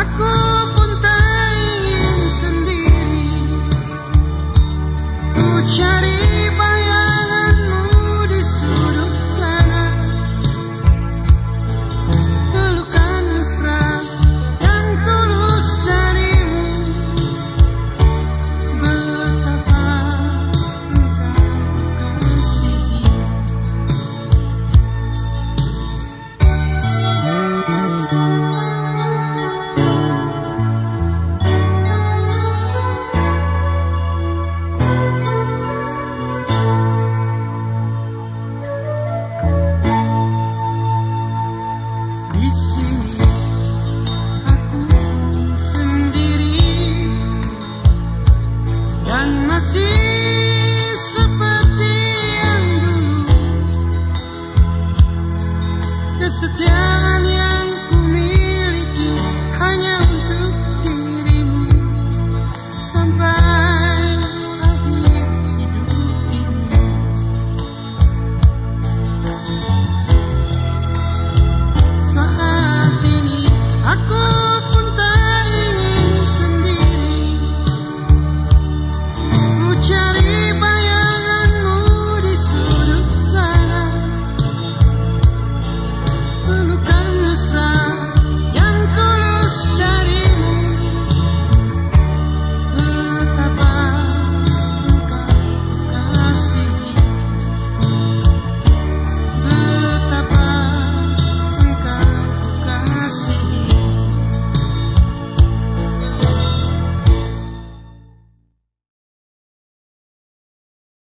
Agora.